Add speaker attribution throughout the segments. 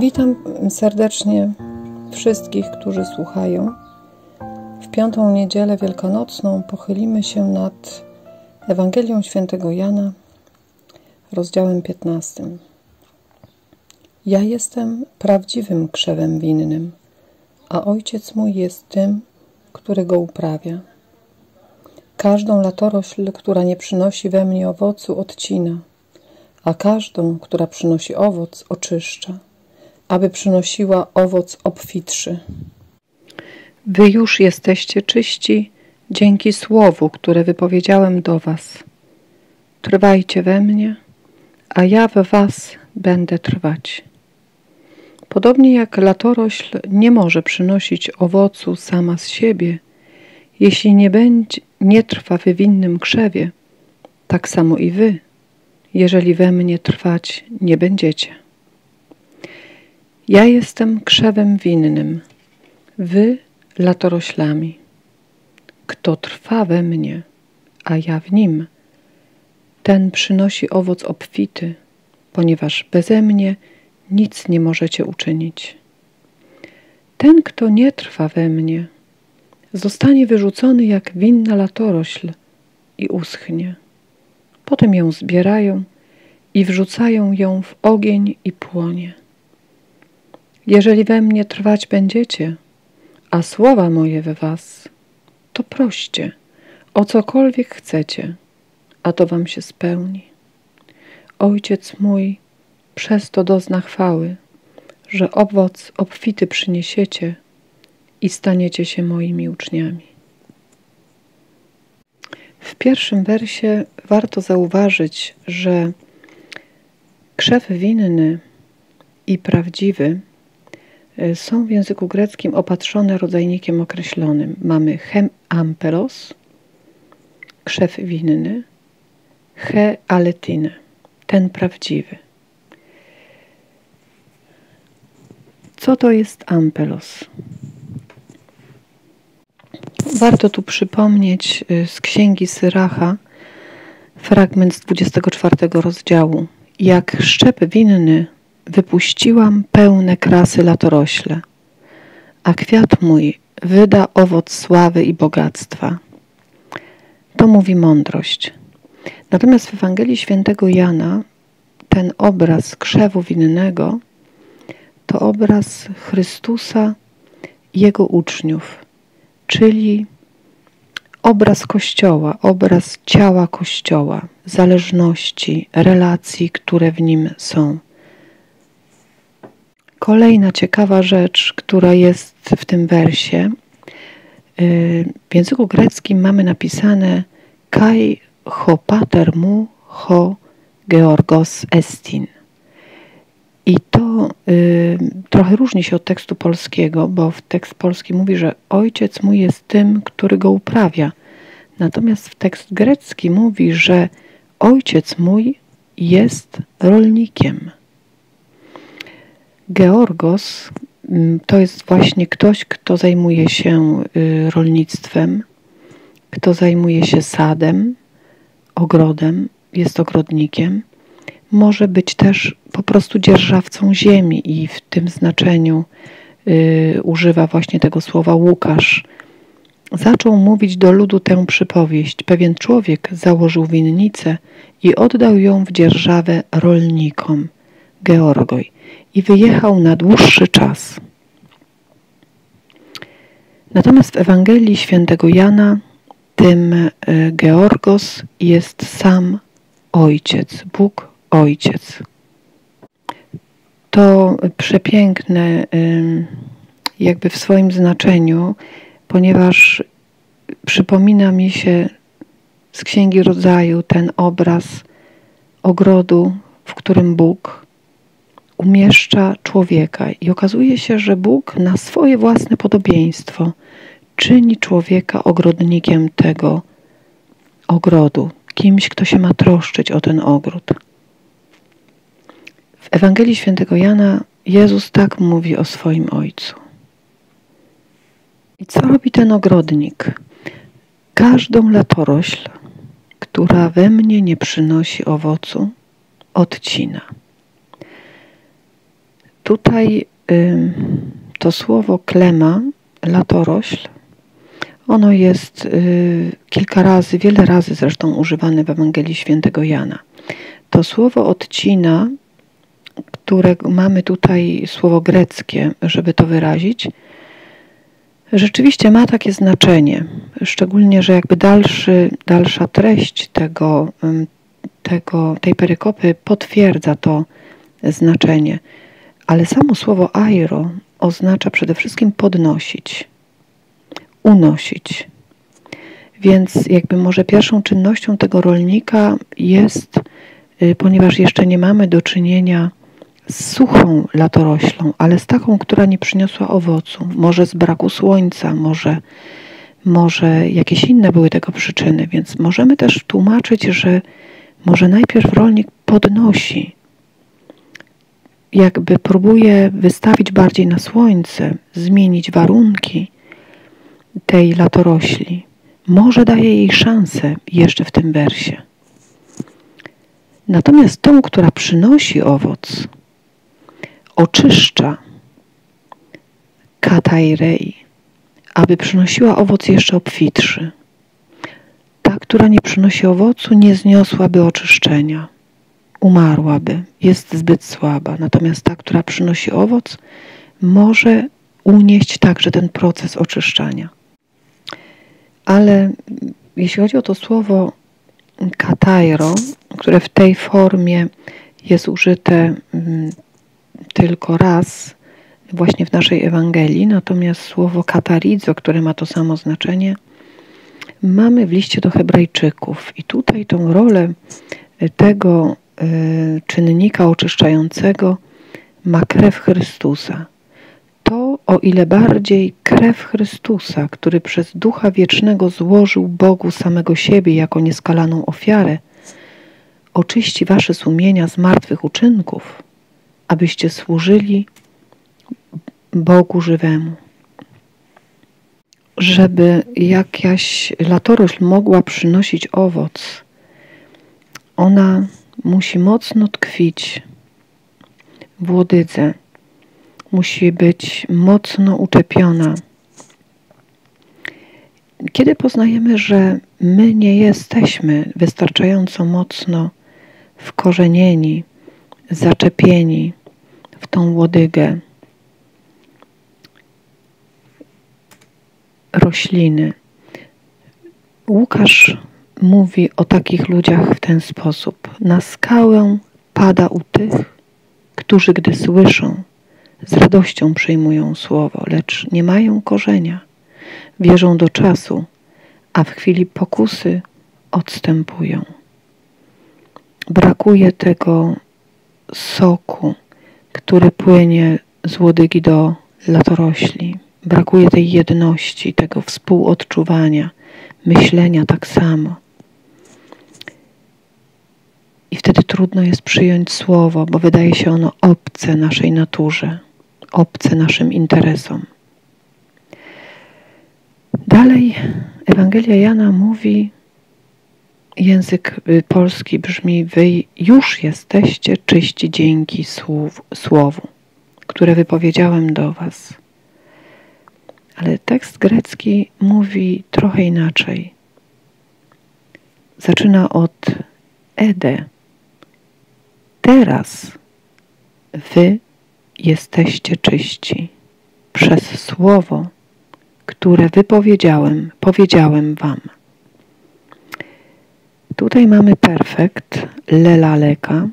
Speaker 1: Witam serdecznie wszystkich, którzy słuchają. W piątą niedzielę wielkanocną pochylimy się nad Ewangelią Świętego Jana, rozdziałem 15. Ja jestem prawdziwym krzewem winnym, a ojciec mój jest tym, który go uprawia. Każdą latorośl, która nie przynosi we mnie owocu, odcina, a każdą, która przynosi owoc, oczyszcza aby przynosiła owoc obfitszy. Wy już jesteście czyści dzięki słowu, które wypowiedziałem do Was. Trwajcie we mnie, a ja we Was będę trwać. Podobnie jak latorośl nie może przynosić owocu sama z siebie, jeśli nie, będzie, nie trwa w winnym krzewie, tak samo i Wy, jeżeli we mnie trwać nie będziecie. Ja jestem krzewem winnym, wy latoroślami. Kto trwa we mnie, a ja w nim, ten przynosi owoc obfity, ponieważ beze mnie nic nie możecie uczynić. Ten, kto nie trwa we mnie, zostanie wyrzucony jak winna latorośl i uschnie. Potem ją zbierają i wrzucają ją w ogień i płonie. Jeżeli we mnie trwać będziecie, a słowa moje we was, to proście o cokolwiek chcecie, a to wam się spełni. Ojciec mój przez to dozna chwały, że owoc obfity przyniesiecie i staniecie się moimi uczniami. W pierwszym wersie warto zauważyć, że krzew winny i prawdziwy są w języku greckim opatrzone rodzajnikiem określonym. Mamy hem ampelos, krzew winny, he aletine, ten prawdziwy. Co to jest ampelos? Warto tu przypomnieć e, z księgi Syracha fragment z 24 rozdziału. Jak szczep winny wypuściłam pełne krasy latorośle, a kwiat mój wyda owoc sławy i bogactwa. To mówi mądrość. Natomiast w Ewangelii Świętego Jana ten obraz krzewu winnego to obraz Chrystusa i Jego uczniów, czyli obraz Kościoła, obraz ciała Kościoła, zależności, relacji, które w nim są. Kolejna ciekawa rzecz, która jest w tym wersie. Y, w języku greckim mamy napisane Kai ho pater mu ho georgos estin. I to y, trochę różni się od tekstu polskiego, bo w tekst polski mówi, że ojciec mój jest tym, który go uprawia. Natomiast w tekst grecki mówi, że ojciec mój jest rolnikiem. Georgos mm, to jest właśnie ktoś, kto zajmuje się y, rolnictwem, kto zajmuje się sadem, ogrodem, jest ogrodnikiem. Może być też po prostu dzierżawcą ziemi i w tym znaczeniu y, używa właśnie tego słowa Łukasz. Zaczął mówić do ludu tę przypowieść. Pewien człowiek założył winnicę i oddał ją w dzierżawę rolnikom. Georgoj i wyjechał na dłuższy czas. Natomiast w Ewangelii świętego Jana tym e, Georgos jest sam Ojciec, Bóg Ojciec. To przepiękne jakby w swoim znaczeniu, ponieważ przypomina mi się z Księgi Rodzaju ten obraz ogrodu, w którym Bóg umieszcza człowieka i okazuje się, że Bóg na swoje własne podobieństwo czyni człowieka ogrodnikiem tego ogrodu, kimś, kto się ma troszczyć o ten ogród. W Ewangelii Świętego Jana Jezus tak mówi o swoim Ojcu. I co robi ten ogrodnik? Każdą latorośl, która we mnie nie przynosi owocu, odcina tutaj to słowo klema, latorośl, ono jest y, kilka razy, wiele razy zresztą używane w Ewangelii Świętego Jana. To słowo odcina, które mamy tutaj słowo greckie, żeby to wyrazić, rzeczywiście ma takie znaczenie. Szczególnie, że jakby dalszy, dalsza treść tego, tego, tej perykopy potwierdza to znaczenie. Ale samo słowo airo oznacza przede wszystkim podnosić, unosić. Więc jakby może pierwszą czynnością tego rolnika jest, y, ponieważ jeszcze nie mamy do czynienia z suchą latoroślą, ale z taką, która nie przyniosła owocu, może z braku słońca, może, może jakieś inne były tego przyczyny, więc możemy też tłumaczyć, że może najpierw rolnik podnosi, jakby próbuje wystawić bardziej na słońce, zmienić warunki tej latorośli. Może daje jej szansę jeszcze w tym wersie. Natomiast tą, która przynosi owoc, oczyszcza katajrei, aby przynosiła owoc jeszcze obfitszy. Ta, która nie przynosi owocu, nie zniosłaby oczyszczenia umarłaby, jest zbyt słaba. Natomiast ta, która przynosi owoc, może unieść także ten proces oczyszczania. Ale jeśli chodzi o to słowo katairo, które w tej formie jest użyte mm, tylko raz właśnie w naszej Ewangelii, natomiast słowo katarizo, które ma to samo znaczenie, mamy w liście do Hebrajczyków. I tutaj tą rolę tego czynnika oczyszczającego ma krew Chrystusa. To o ile bardziej krew Chrystusa, który przez Ducha Wiecznego złożył Bogu samego siebie jako nieskalaną ofiarę, oczyści wasze sumienia z martwych uczynków, abyście służyli Bogu żywemu. Żeby jakaś latorośl mogła przynosić owoc, ona musi mocno tkwić w łodydze, musi być mocno uczepiona. Kiedy poznajemy, że my nie jesteśmy wystarczająco mocno wkorzenieni, zaczepieni w tą łodygę rośliny, Łukasz mówi o takich ludziach w ten sposób. Na skałę pada u tych, którzy gdy słyszą, z radością przyjmują słowo, lecz nie mają korzenia. Wierzą do czasu, a w chwili pokusy odstępują. Brakuje tego soku, który płynie z łodygi do latorośli. Brakuje tej jedności, tego współodczuwania, myślenia tak samo. I wtedy trudno jest przyjąć słowo, bo wydaje się ono obce naszej naturze, obce naszym interesom. Dalej Ewangelia Jana mówi, język y, polski brzmi: Wy już jesteście czyści dzięki słów, słowu, które wypowiedziałem do Was. Ale tekst grecki mówi trochę inaczej. Zaczyna od ede, Teraz wy jesteście czyści przez słowo, które wypowiedziałem, powiedziałem wam. Tutaj mamy perfekt, lelaleka,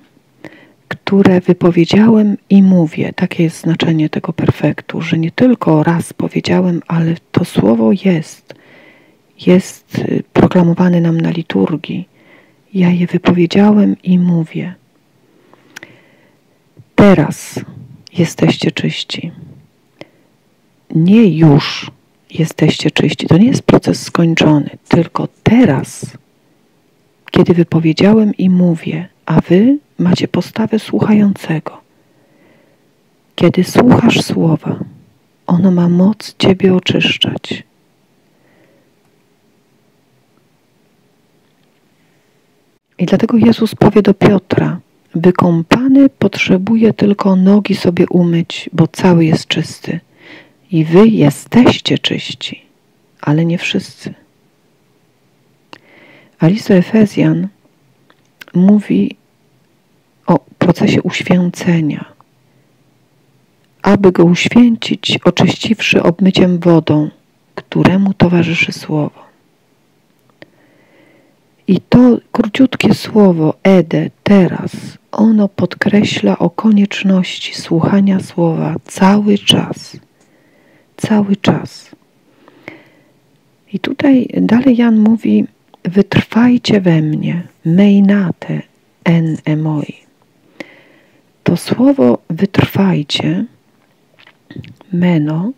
Speaker 1: które wypowiedziałem i mówię. Takie jest znaczenie tego perfektu, że nie tylko raz powiedziałem, ale to słowo jest. Jest y, proklamowane nam na liturgii. Ja je wypowiedziałem i mówię. Teraz jesteście czyści. Nie już jesteście czyści. To nie jest proces skończony, tylko teraz, kiedy wypowiedziałem i mówię, a wy macie postawę słuchającego. Kiedy słuchasz słowa, ono ma moc Ciebie oczyszczać. I dlatego Jezus powie do Piotra, wykąpany potrzebuje tylko nogi sobie umyć, bo cały jest czysty. I wy jesteście czyści, ale nie wszyscy. A Efezjan mówi o procesie uświęcenia. Aby go uświęcić, oczyściwszy obmyciem wodą, któremu towarzyszy słowo. I to króciutkie słowo Ede teraz, ono podkreśla o konieczności słuchania słowa cały czas. Cały czas. I tutaj dalej Jan mówi: Wytrwajcie we mnie, meinate en emoi. To słowo wytrwajcie, meno,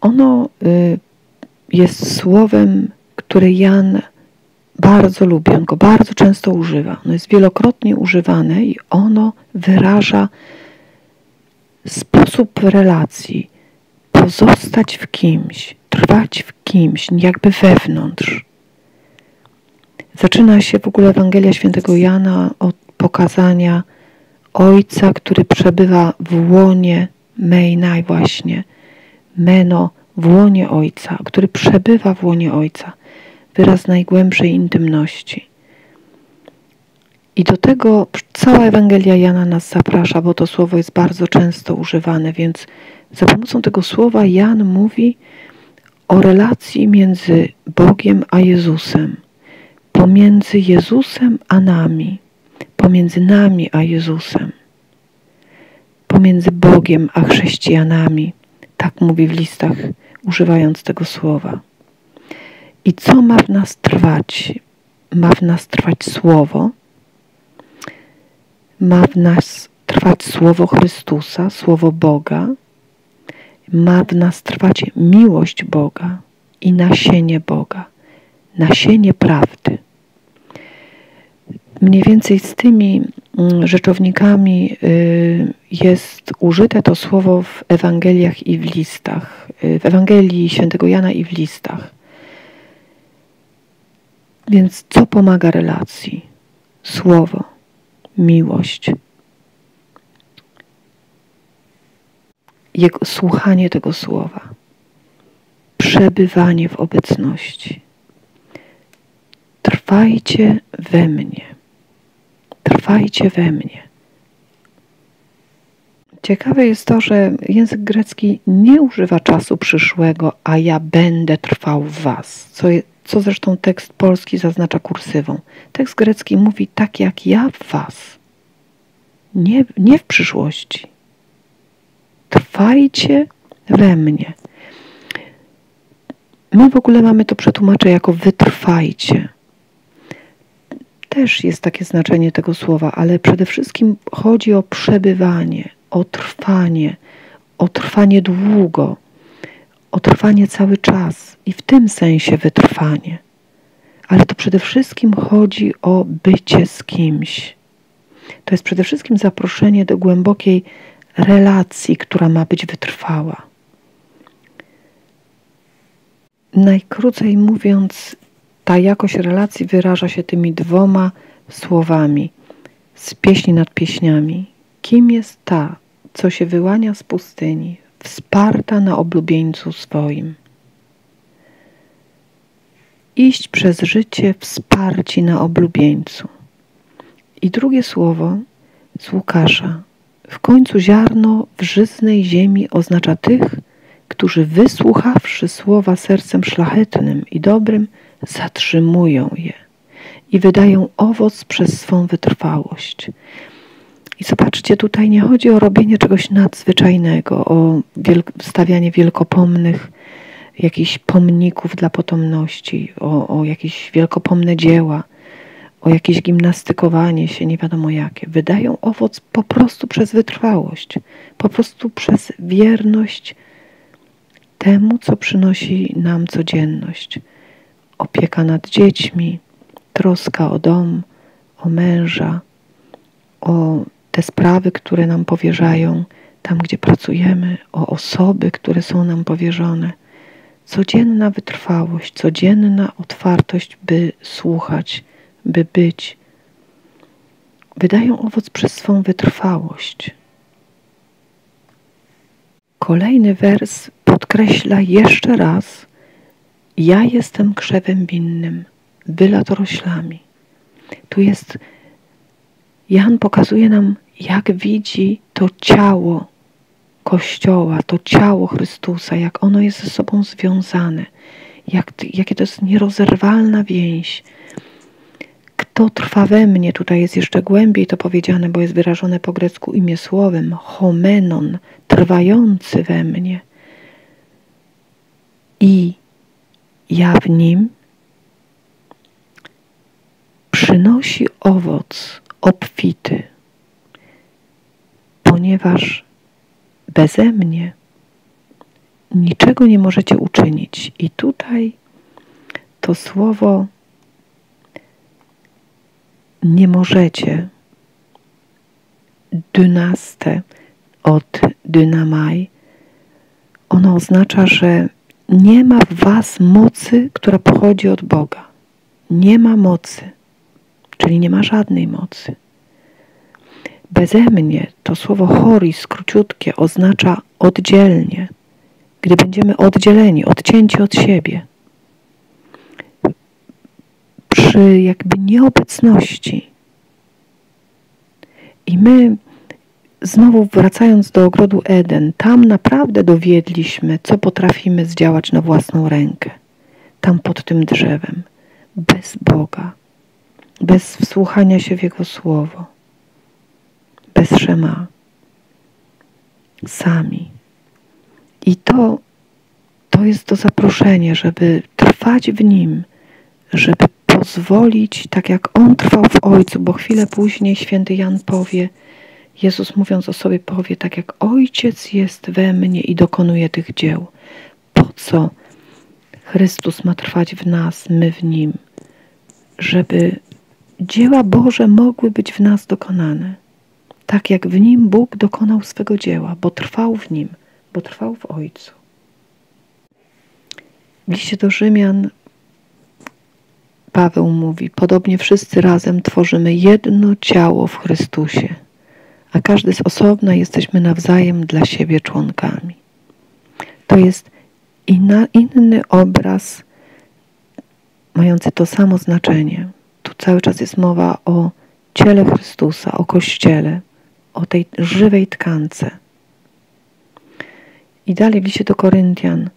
Speaker 1: ono y, jest słowem, które Jan bardzo lubi, on go bardzo często używa. Ono jest wielokrotnie używane i ono wyraża sposób relacji, pozostać w kimś, trwać w kimś, jakby wewnątrz. Zaczyna się w ogóle Ewangelia Świętego Jana od pokazania Ojca, który przebywa w łonie Mejnaj właśnie, Meno w łonie Ojca, który przebywa w łonie Ojca wyraz najgłębszej intymności. I do tego cała Ewangelia Jana nas zaprasza, bo to słowo jest bardzo często używane, więc za pomocą tego słowa Jan mówi o relacji między Bogiem a Jezusem, pomiędzy Jezusem a nami, pomiędzy nami a Jezusem, pomiędzy Bogiem a chrześcijanami. Tak mówi w listach, używając tego słowa. I co ma w nas trwać? Ma w nas trwać Słowo, ma w nas trwać Słowo Chrystusa, Słowo Boga, ma w nas trwać miłość Boga i nasienie Boga, nasienie prawdy. Mniej więcej z tymi mm, rzeczownikami y, jest użyte to słowo w Ewangeliach i w listach, y, w Ewangelii Świętego Jana i w listach. Więc co pomaga relacji? Słowo, miłość. Jego, słuchanie tego słowa, przebywanie w obecności. Trwajcie we mnie. Trwajcie we mnie. Ciekawe jest to, że język grecki nie używa czasu przyszłego, a ja będę trwał w was, co co zresztą tekst polski zaznacza kursywą. Tekst grecki mówi tak jak ja w was, nie, nie w przyszłości. Trwajcie we mnie. My w ogóle mamy to przetłumaczenie jako wytrwajcie. Też jest takie znaczenie tego słowa, ale przede wszystkim chodzi o przebywanie, o trwanie, o trwanie długo o trwanie cały czas i w tym sensie wytrwanie. Ale to przede wszystkim chodzi o bycie z kimś. To jest przede wszystkim zaproszenie do głębokiej relacji, która ma być wytrwała. Najkrócej mówiąc, ta jakość relacji wyraża się tymi dwoma słowami z pieśni nad pieśniami. Kim jest ta, co się wyłania z pustyni, wsparta na oblubieńcu swoim. Iść przez życie wsparci na oblubieńcu. I drugie słowo z Łukasza. W końcu ziarno w żyznej ziemi oznacza tych, którzy wysłuchawszy słowa sercem szlachetnym i dobrym, zatrzymują je i wydają owoc przez swą wytrwałość. I zobaczcie, tutaj nie chodzi o robienie czegoś nadzwyczajnego, o wielk stawianie wielkopomnych jakichś pomników dla potomności, o, o jakieś wielkopomne dzieła, o jakieś gimnastykowanie się, nie wiadomo jakie. Wydają owoc po prostu przez wytrwałość, po prostu przez wierność temu, co przynosi nam codzienność. Opieka nad dziećmi, troska o dom, o męża, o te sprawy, które nam powierzają tam, gdzie pracujemy, o osoby, które są nam powierzone. Codzienna wytrwałość, codzienna otwartość, by słuchać, by być wydają owoc przez swą wytrwałość. Kolejny wers podkreśla jeszcze raz: Ja jestem krzewem winnym, wy latoroślami. Tu jest, Jan pokazuje nam, jak widzi to ciało Kościoła, to ciało Chrystusa, jak ono jest ze sobą związane, jak, jakie to jest nierozerwalna więź. Kto trwa we mnie, tutaj jest jeszcze głębiej to powiedziane, bo jest wyrażone po grecku imię słowem, homenon, trwający we mnie. I ja w nim przynosi owoc obfity, ponieważ beze mnie niczego nie możecie uczynić. I tutaj to słowo nie możecie dynaste od dynamaj, ono oznacza, że nie ma w was mocy, która pochodzi od Boga. Nie ma mocy, czyli nie ma żadnej mocy. Beze mnie to słowo choris, króciutkie, oznacza oddzielnie. Gdy będziemy oddzieleni, odcięci od siebie, przy jakby nieobecności. I my, znowu wracając do ogrodu Eden, tam naprawdę dowiedliśmy, co potrafimy zdziałać na własną rękę. Tam pod tym drzewem, bez Boga, bez wsłuchania się w Jego słowo bez szema. Sami. I to, to jest to zaproszenie, żeby trwać w Nim, żeby pozwolić, tak jak On trwał w Ojcu, bo chwilę później święty Jan powie, Jezus mówiąc o sobie powie, tak jak Ojciec jest we mnie i dokonuje tych dzieł. Po co Chrystus ma trwać w nas, my w Nim? Żeby dzieła Boże mogły być w nas dokonane tak jak w nim Bóg dokonał swego dzieła, bo trwał w nim, bo trwał w Ojcu. W liście do Rzymian Paweł mówi: Podobnie wszyscy razem tworzymy jedno ciało w Chrystusie, a każdy z osobna jesteśmy nawzajem dla siebie członkami. To jest inna, inny obraz mający to samo znaczenie. Tu cały czas jest mowa o ciele Chrystusa, o Kościele o tej żywej tkance. I dalej w liście do Koryntian.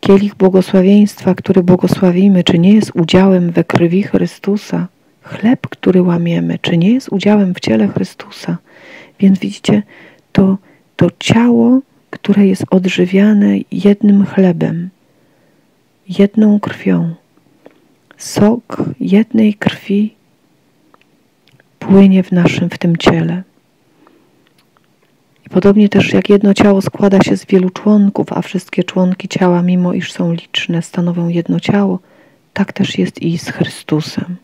Speaker 1: Kielich błogosławieństwa, który błogosławimy, czy nie jest udziałem we krwi Chrystusa? Chleb, który łamiemy, czy nie jest udziałem w ciele Chrystusa? Więc widzicie, to, to ciało, które jest odżywiane jednym chlebem, jedną krwią. Sok jednej krwi płynie w naszym, w tym ciele. I podobnie też jak jedno ciało składa się z wielu członków, a wszystkie członki ciała, mimo iż są liczne, stanowią jedno ciało, tak też jest i z Chrystusem.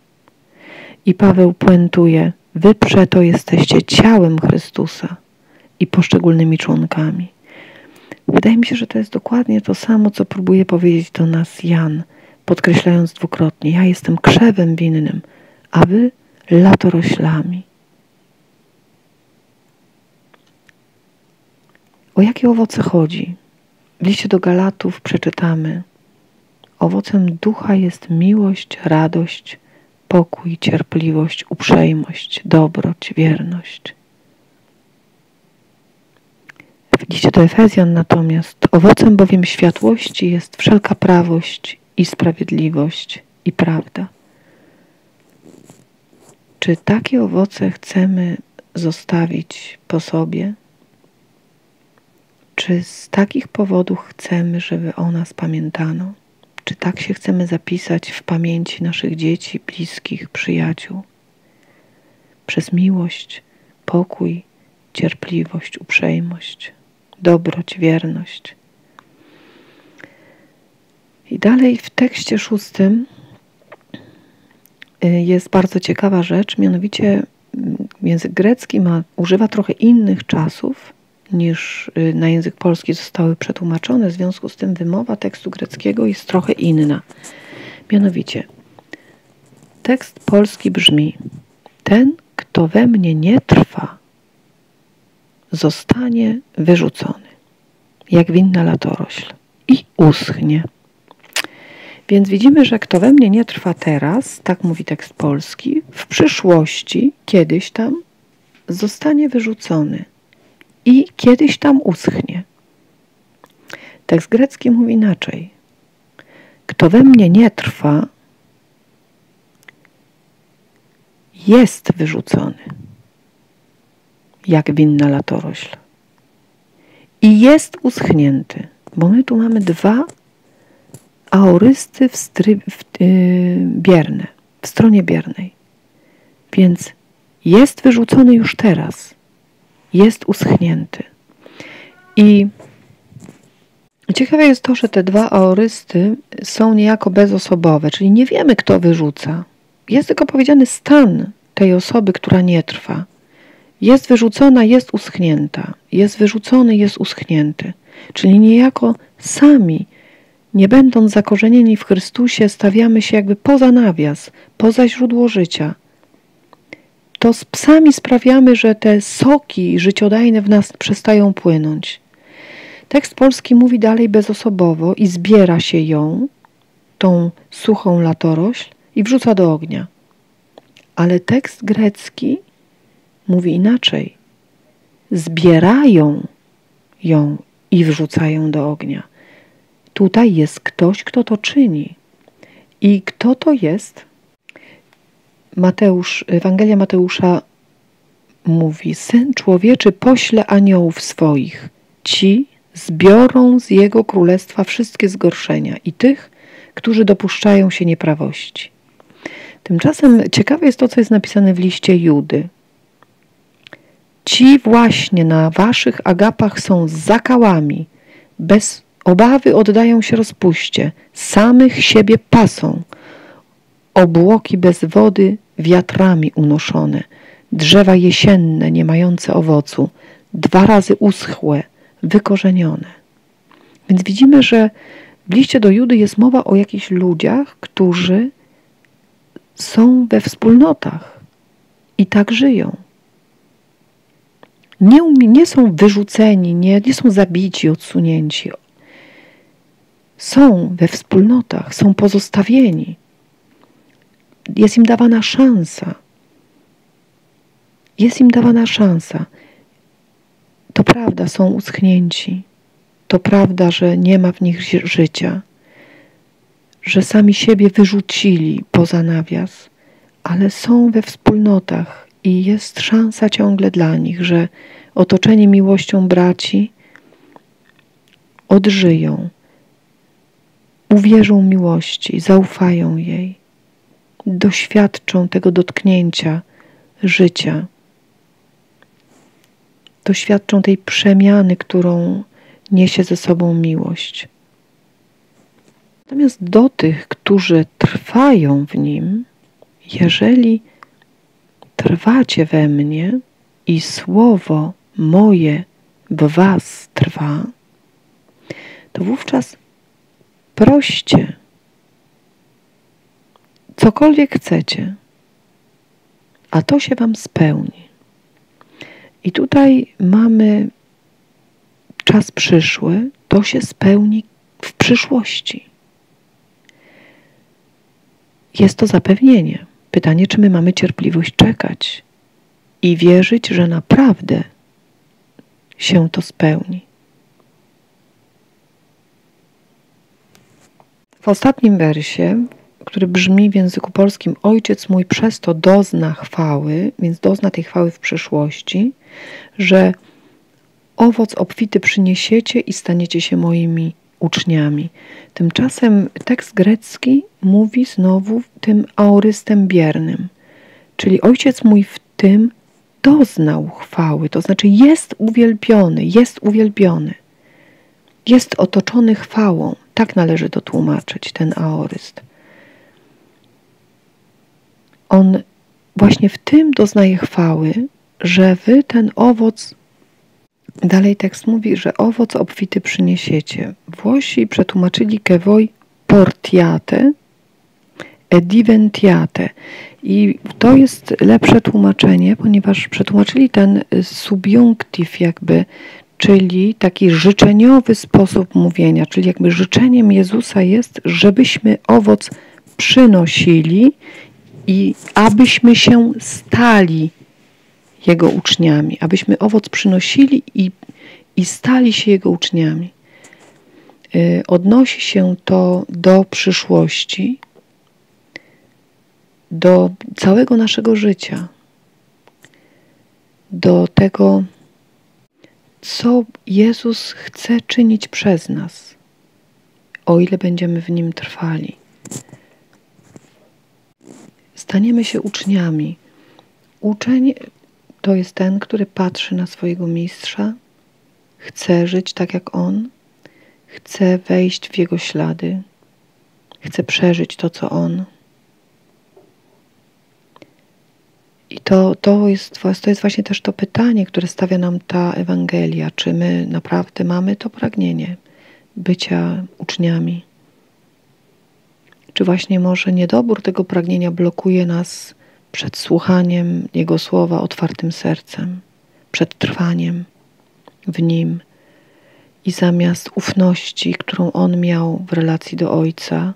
Speaker 1: I Paweł puentuje, wy przeto jesteście ciałem Chrystusa i poszczególnymi członkami. Wydaje mi się, że to jest dokładnie to samo, co próbuje powiedzieć do nas Jan, podkreślając dwukrotnie: Ja jestem krzewem winnym, a wy latoroślami. O jakie owoce chodzi? W liście do Galatów przeczytamy: Owocem ducha jest miłość, radość, pokój, cierpliwość, uprzejmość, dobroć, wierność. W liście do Efezjan natomiast owocem bowiem światłości jest wszelka prawość i sprawiedliwość i prawda. Czy takie owoce chcemy zostawić po sobie? Czy z takich powodów chcemy, żeby o nas pamiętano? Czy tak się chcemy zapisać w pamięci naszych dzieci, bliskich, przyjaciół? Przez miłość, pokój, cierpliwość, uprzejmość, dobroć, wierność. I dalej w tekście szóstym y, jest bardzo ciekawa rzecz, mianowicie mm, język grecki ma, używa trochę innych czasów niż y, na język polski zostały przetłumaczone, w związku z tym wymowa tekstu greckiego jest trochę inna. Mianowicie, tekst polski brzmi: Ten, kto we mnie nie trwa, zostanie wyrzucony, jak winna latorośl i uschnie. Więc widzimy, że kto we mnie nie trwa teraz, tak mówi tekst polski, w przyszłości, kiedyś tam zostanie wyrzucony i kiedyś tam uschnie. Tekst grecki mówi inaczej. Kto we mnie nie trwa, jest wyrzucony, jak winna latorośl. I jest uschnięty, bo my tu mamy dwa aorysty w, stry, w yy, bierne, w stronie biernej. Więc jest wyrzucony już teraz, jest uschnięty. I ciekawe jest to, że te dwa aorysty są niejako bezosobowe, czyli nie wiemy, kto wyrzuca. Jest tylko powiedziany stan tej osoby, która nie trwa. Jest wyrzucona, jest uschnięta. Jest wyrzucony, jest uschnięty. Czyli niejako sami, nie będąc zakorzenieni w Chrystusie, stawiamy się jakby poza nawias, poza źródło życia. To z psami sprawiamy, że te soki życiodajne w nas przestają płynąć. Tekst polski mówi dalej bezosobowo i zbiera się ją, tą suchą latorośl, i wrzuca do ognia. Ale tekst grecki mówi inaczej. Zbierają ją i wrzucają do ognia. Tutaj jest ktoś, kto to czyni. I kto to jest? Mateusz, Ewangelia Mateusza mówi: Syn człowieczy pośle aniołów swoich. Ci zbiorą z jego królestwa wszystkie zgorszenia i tych, którzy dopuszczają się nieprawości. Tymczasem ciekawe jest to, co jest napisane w liście Judy. Ci właśnie na waszych agapach są zakałami, bez obawy oddają się rozpuście, samych siebie pasą, obłoki bez wody wiatrami unoszone, drzewa jesienne nie mające owocu, dwa razy uschłe, wykorzenione. Więc widzimy, że w liście do Judy jest mowa o jakichś ludziach, którzy są we wspólnotach i tak żyją. Nie, nie są wyrzuceni, nie, nie są zabici, odsunięci. Są we wspólnotach, są pozostawieni. Jest im dawana szansa. Jest im dawana szansa. To prawda, są uschnięci. To prawda, że nie ma w nich życia że sami siebie wyrzucili poza nawias, ale są we wspólnotach i jest szansa ciągle dla nich, że otoczeni miłością braci odżyją, uwierzą miłości, zaufają jej, doświadczą tego dotknięcia życia, doświadczą tej przemiany, którą niesie ze sobą miłość. Natomiast do tych, którzy trwają w nim, jeżeli trwacie we mnie i słowo moje w was trwa, to wówczas proście cokolwiek chcecie, a to się wam spełni. I tutaj mamy czas przyszły, to się spełni w przyszłości jest to zapewnienie. Pytanie, czy my mamy cierpliwość czekać i wierzyć, że naprawdę się to spełni. W ostatnim wersie, który brzmi w języku polskim: Ojciec mój przez to dozna chwały, więc dozna tej chwały w przyszłości, że owoc obfity przyniesiecie i staniecie się moimi uczniami. Tymczasem tekst grecki mówi znowu tym aorystem biernym, czyli ojciec mój w tym doznał chwały, to znaczy jest uwielbiony, jest uwielbiony, jest otoczony chwałą. Tak należy to tłumaczyć, ten aoryst. On właśnie w tym doznaje chwały, że wy ten owoc Dalej tekst mówi, że owoc obfity przyniesiecie. Włosi przetłumaczyli kewoj portiate e diventiate. I to jest lepsze tłumaczenie, ponieważ przetłumaczyli ten subjunktyw jakby, czyli taki życzeniowy sposób mówienia, czyli jakby życzeniem Jezusa jest, żebyśmy owoc przynosili i abyśmy się stali Jego uczniami, abyśmy owoc przynosili i, i stali się Jego uczniami. Y, odnosi się to do przyszłości, do całego naszego życia, do tego, co Jezus chce czynić przez nas, o ile będziemy w Nim trwali. Staniemy się uczniami. Uczeń to jest ten, który patrzy na swojego mistrza, chce żyć tak jak on, chce wejść w jego ślady, chce przeżyć to, co on. I to, to, jest, to jest właśnie też to pytanie, które stawia nam ta Ewangelia. Czy my naprawdę mamy to pragnienie bycia uczniami? Czy właśnie może niedobór tego pragnienia blokuje nas przed słuchaniem Jego słowa otwartym sercem, przed trwaniem w Nim i zamiast ufności, którą On miał w relacji do Ojca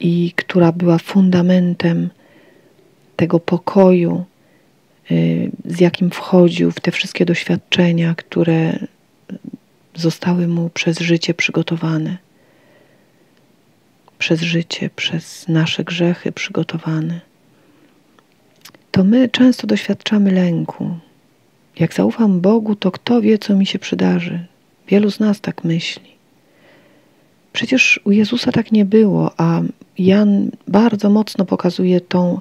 Speaker 1: i która była fundamentem tego pokoju, y, z jakim wchodził w te wszystkie doświadczenia, które zostały mu przez życie przygotowane. Przez życie, przez nasze grzechy przygotowane. To my często doświadczamy lęku. Jak zaufam Bogu, to kto wie, co mi się przydarzy? Wielu z nas tak myśli. Przecież u Jezusa tak nie było, a Jan bardzo mocno pokazuje tą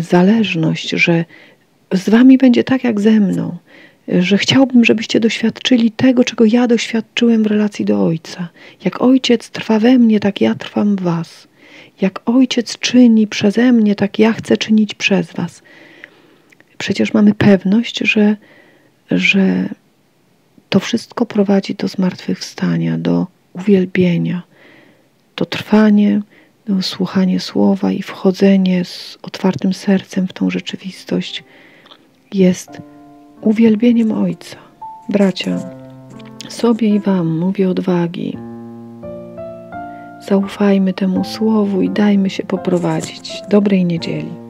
Speaker 1: zależność, że z wami będzie tak jak ze mną, że chciałbym, żebyście doświadczyli tego, czego ja doświadczyłem w relacji do Ojca. Jak Ojciec trwa we mnie, tak ja trwam w was. Jak Ojciec czyni przeze mnie, tak ja chcę czynić przez was. Przecież mamy pewność, że, że to wszystko prowadzi do zmartwychwstania, do uwielbienia, to trwanie, słuchanie słowa i wchodzenie z otwartym sercem w tą rzeczywistość jest uwielbieniem Ojca. Bracia, sobie i Wam mówię odwagi. Zaufajmy temu słowu i dajmy się poprowadzić. Dobrej niedzieli.